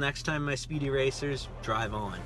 next time, my speedy racers, drive on.